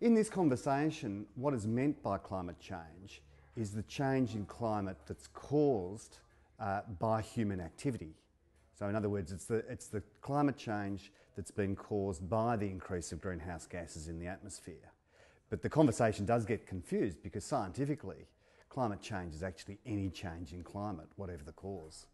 In this conversation, what is meant by climate change is the change in climate that's caused uh, by human activity. So, in other words, it's the, it's the climate change that's been caused by the increase of greenhouse gases in the atmosphere. But the conversation does get confused because scientifically, climate change is actually any change in climate, whatever the cause.